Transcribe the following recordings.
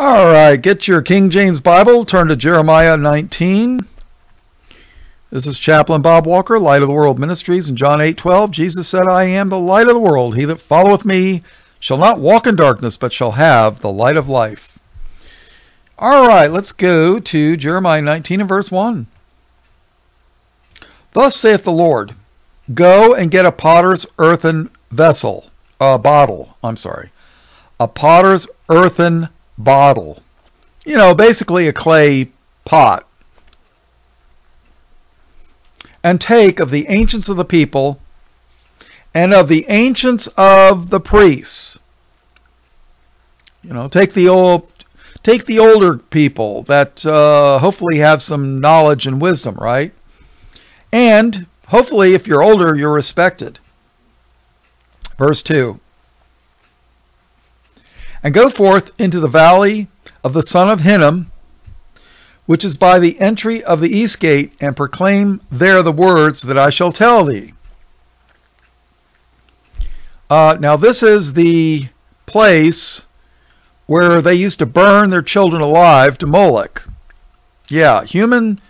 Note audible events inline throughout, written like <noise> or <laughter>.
All right, get your King James Bible, turn to Jeremiah 19. This is Chaplain Bob Walker, Light of the World Ministries. In John 8 12, Jesus said, I am the light of the world. He that followeth me shall not walk in darkness, but shall have the light of life. All right, let's go to Jeremiah 19 and verse 1. Thus saith the Lord, Go and get a potter's earthen vessel, a bottle, I'm sorry, a potter's earthen bottle. You know, basically a clay pot. And take of the ancients of the people and of the ancients of the priests. You know, take the old take the older people that uh, hopefully have some knowledge and wisdom, right? And hopefully, if you're older, you're respected. Verse 2 And go forth into the valley of the son of Hinnom, which is by the entry of the east gate, and proclaim there the words that I shall tell thee. Uh, now, this is the place where they used to burn their children alive to Moloch. Yeah, human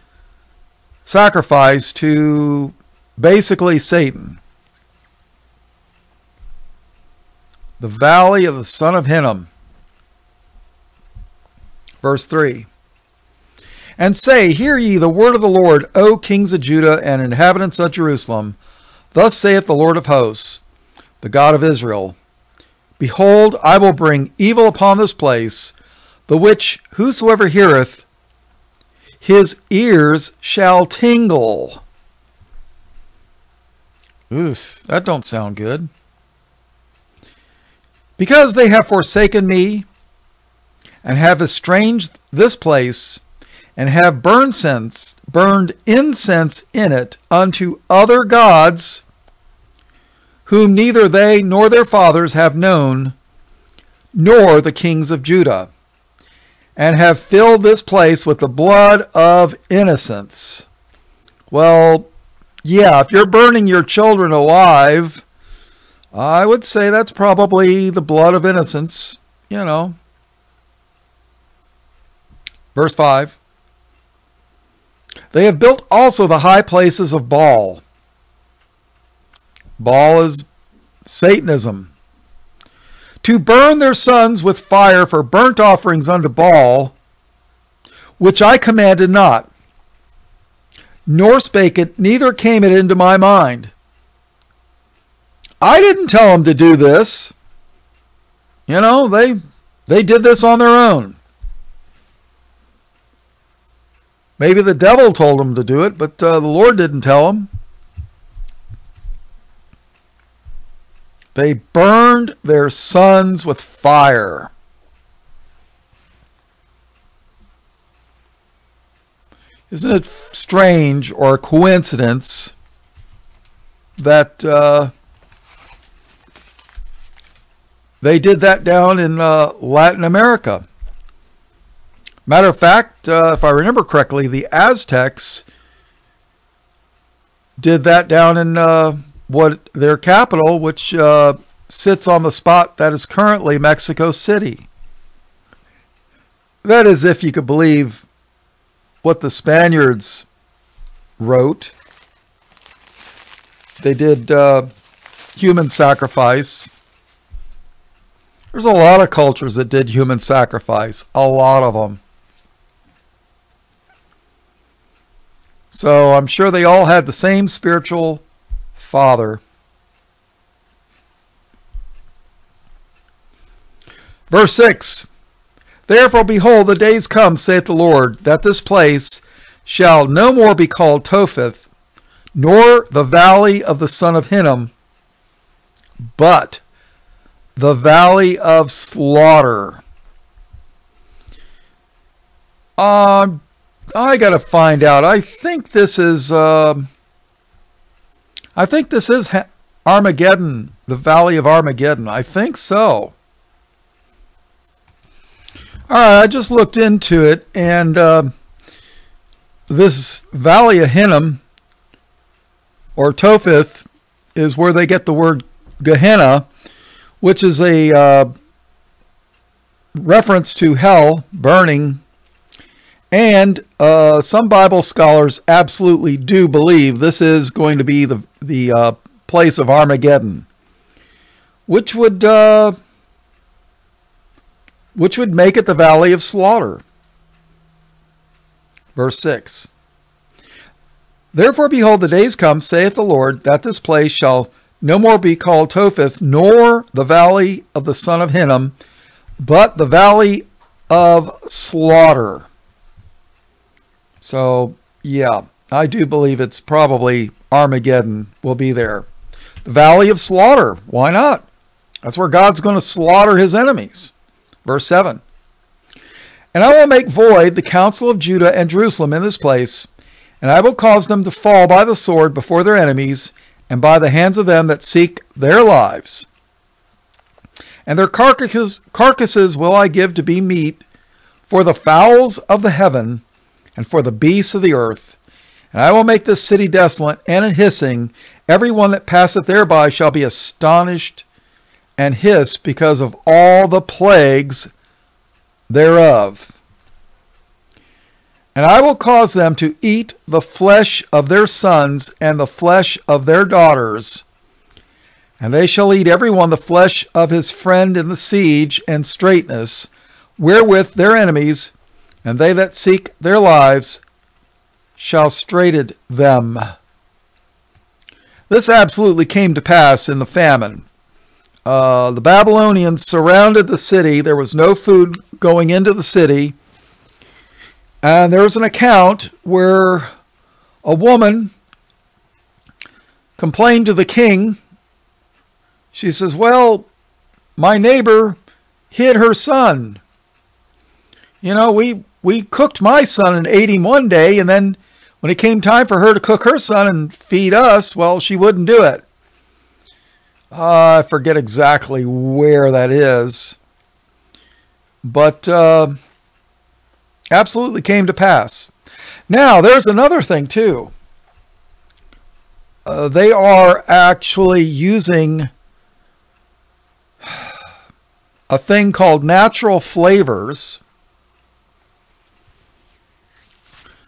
sacrifice to basically Satan. The valley of the son of Hinnom. Verse 3 And say, Hear ye the word of the Lord, O kings of Judah and inhabitants of Jerusalem. Thus saith the Lord of hosts, the God of Israel Behold, I will bring evil upon this place, the which whosoever heareth, his ears shall tingle. Oof, that don't sound good. Because they have forsaken me, and have estranged this place, and have burned sense, burned incense in it unto other gods, whom neither they nor their fathers have known, nor the kings of Judah, and have filled this place with the blood of innocents. Well, yeah, if you're burning your children alive, I would say that's probably the blood of innocence, you know. Verse 5 They have built also the high places of Baal Baal is Satanism. To burn their sons with fire for burnt offerings unto Baal, which I commanded not, nor spake it, neither came it into my mind. I didn't tell them to do this. You know, they they did this on their own. Maybe the devil told them to do it, but uh, the Lord didn't tell them. They burned their sons with fire. Isn't it strange or a coincidence that uh, they did that down in uh, Latin America? Matter of fact, uh, if I remember correctly, the Aztecs did that down in uh, what their capital, which uh, sits on the spot that is currently Mexico City. That is, if you could believe what the Spaniards wrote. They did uh, human sacrifice. There's a lot of cultures that did human sacrifice, a lot of them. So I'm sure they all had the same spiritual Father. Verse 6 Therefore, behold, the days come, saith the Lord, that this place shall no more be called Topheth, nor the valley of the son of Hinnom, but the valley of slaughter. Um, I got to find out. I think this is. Uh, I think this is Armageddon, the Valley of Armageddon. I think so. All right, I just looked into it, and uh, this Valley of Hinnom, or Topheth, is where they get the word Gehenna, which is a uh, reference to hell burning. And uh, some Bible scholars absolutely do believe this is going to be the, the uh, place of Armageddon, which would, uh, which would make it the valley of slaughter. Verse 6 Therefore, behold, the days come, saith the Lord, that this place shall no more be called Topheth, nor the valley of the son of Hinnom, but the valley of slaughter. So, yeah, I do believe it's probably Armageddon will be there. The valley of slaughter. Why not? That's where God's going to slaughter his enemies. Verse 7 And I will make void the counsel of Judah and Jerusalem in this place, and I will cause them to fall by the sword before their enemies, and by the hands of them that seek their lives. And their carcasses, carcasses will I give to be meat for the fowls of the heaven and for the beasts of the earth. And I will make this city desolate and a hissing. Every one that passeth thereby shall be astonished and hiss because of all the plagues thereof. And I will cause them to eat the flesh of their sons and the flesh of their daughters. And they shall eat every one the flesh of his friend in the siege and straitness, wherewith their enemies, and they that seek their lives, shall straighted them. This absolutely came to pass in the famine. Uh, the Babylonians surrounded the city. There was no food going into the city. And there was an account where a woman complained to the king. She says, Well, my neighbor hid her son. You know, we, we cooked my son and ate him one day, and then when it came time for her to cook her son and feed us, well, she wouldn't do it. Uh, I forget exactly where that is. But. Uh, Absolutely came to pass. Now, there's another thing too. Uh, they are actually using a thing called natural flavors.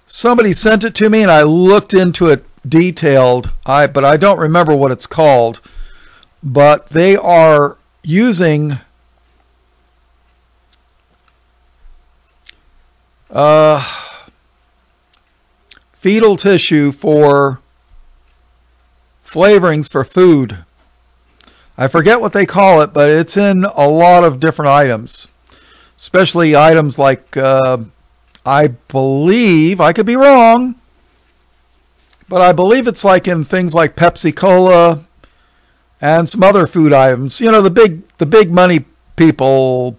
Somebody sent it to me and I looked into it detailed, I but I don't remember what it's called. But they are using Uh, fetal tissue for flavorings for food. I forget what they call it, but it's in a lot of different items, especially items like, uh, I believe, I could be wrong, but I believe it's like in things like Pepsi Cola and some other food items. You know, the big, the big money people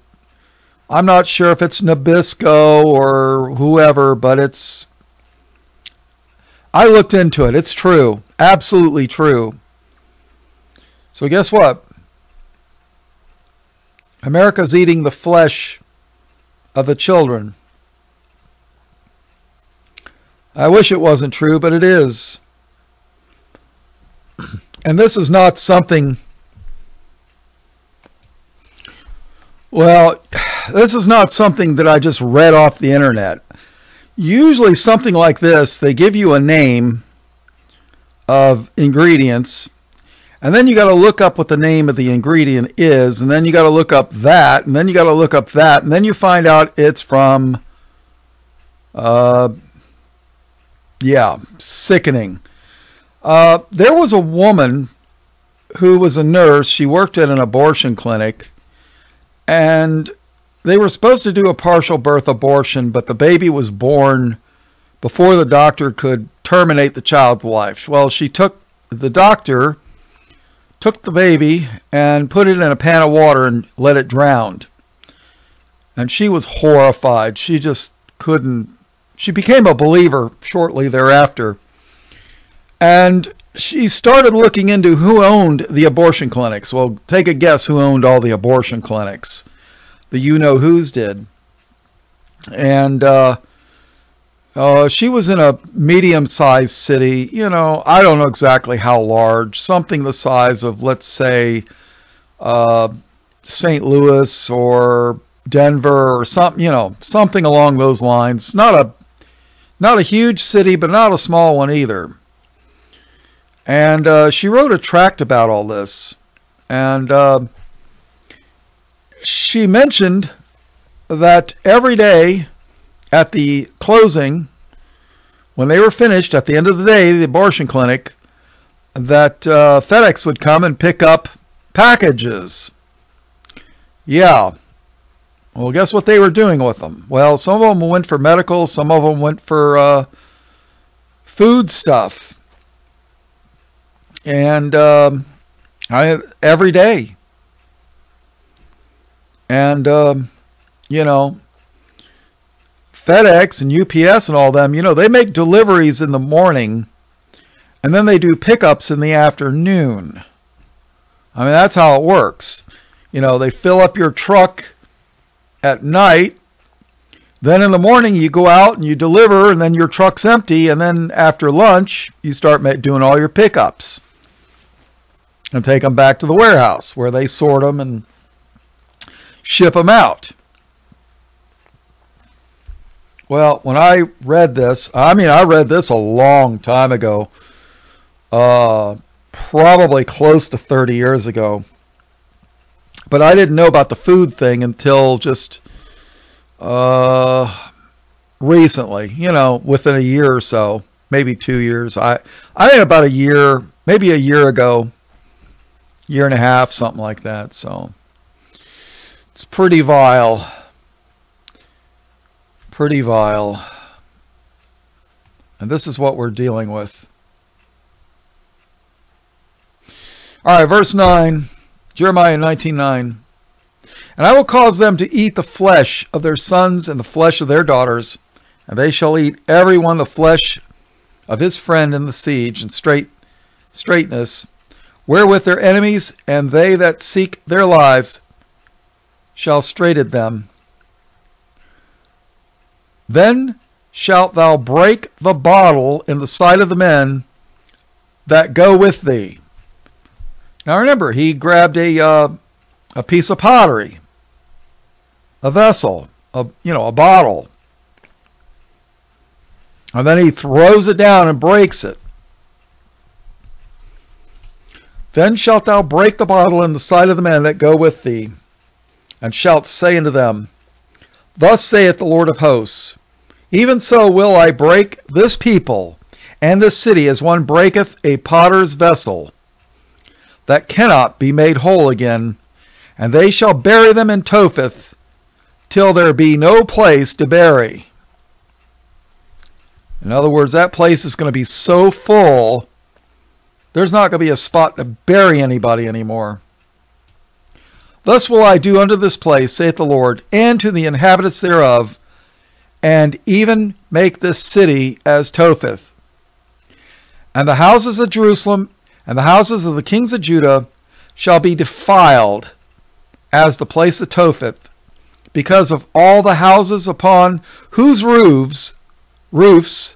I'm not sure if it's Nabisco or whoever, but it's. I looked into it. It's true. Absolutely true. So, guess what? America's eating the flesh of the children. I wish it wasn't true, but it is. <clears throat> And this is not something Well, this is not something that I just read off the internet. Usually, something like this, they give you a name of ingredients, and then you got to look up what the name of the ingredient is, and then you got to look up that, and then you got to look up that, and then you find out it's from, uh, yeah, sickening. Uh, there was a woman who was a nurse. She worked at an abortion clinic and they were supposed to do a partial birth abortion, but the baby was born before the doctor could terminate the child's life. Well, she took the doctor took the baby and put it in a pan of water and let it drown. And she was horrified. She just couldn't. She became a believer shortly thereafter. And she started looking into who owned the abortion clinics. Well, take a guess who owned all the abortion clinics. The you know who's did. And uh, uh, she was in a medium sized city. You know, I don't know exactly how large, something the size of, let's say, uh, St. Louis or Denver or something, you know, something along those lines. Not a not a huge city, but not a small one either. And uh, she wrote a tract about all this. And uh, she mentioned that every day at the closing, when they were finished at the end of the day, the abortion clinic, that uh, FedEx would come and pick up packages. Yeah. Well, guess what they were doing with them? Well, some of them went for medical, some of them went for uh, food stuff. And um, I every day. And um, you know, FedEx and UPS and all them, you know, they make deliveries in the morning and then they do pickups in the afternoon. I mean, that's how it works. You know, they fill up your truck at night. Then in the morning, you go out and you deliver, and then your truck's empty. And then after lunch, you start doing all your pickups and take them back to the warehouse where they sort them and ship them out. Well, when I read this, I mean, I read this a long time ago, uh, probably close to 30 years ago. But I didn't know about the food thing until just uh, recently, you know, within a year or so, maybe two years. I, I think about a year, maybe a year ago, year and a half, something like that. So it's pretty vile pretty vile. And this is what we're dealing with. All right, verse 9, Jeremiah 19:9. And I will cause them to eat the flesh of their sons and the flesh of their daughters, and they shall eat every one the flesh of his friend in the siege and straight straitness, wherewith their enemies and they that seek their lives shall straiten them. Then shalt thou break the bottle in the sight of the men that go with thee. Now remember, he grabbed a uh, a piece of pottery, a vessel, a you know, a bottle, and then he throws it down and breaks it. Then shalt thou break the bottle in the sight of the men that go with thee, and shalt say unto them, Thus saith the Lord of hosts, even so will I break this people and this city as one breaketh a potter's vessel that cannot be made whole again, and they shall bury them in Topheth till there be no place to bury. In other words, that place is going to be so full, there's not going to be a spot to bury anybody anymore. Thus will I do unto this place, saith the Lord, and to the inhabitants thereof, and even make this city as Topheth. And the houses of Jerusalem and the houses of the kings of Judah shall be defiled as the place of Topheth, because of all the houses upon whose roofs roofs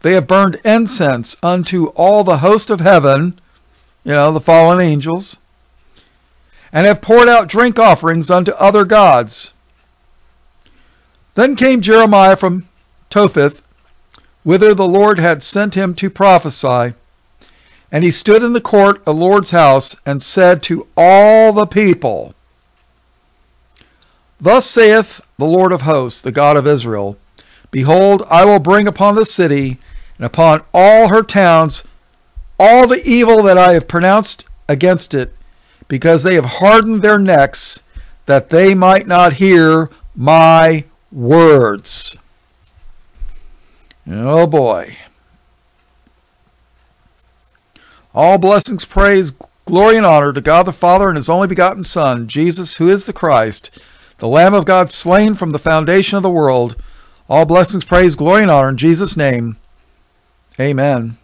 they have burned incense unto all the host of heaven, you know, the fallen angels, and have poured out drink offerings unto other gods. Then came Jeremiah from Topheth, whither the Lord had sent him to prophesy. And he stood in the court of the Lord's house and said to all the people, Thus saith the Lord of hosts, the God of Israel Behold, I will bring upon the city and upon all her towns all the evil that I have pronounced against it, because they have hardened their necks, that they might not hear my words. Oh boy. All blessings, praise, glory, and honor to God the Father and His only begotten Son, Jesus, who is the Christ, the Lamb of God slain from the foundation of the world. All blessings, praise, glory, and honor in Jesus' name. Amen.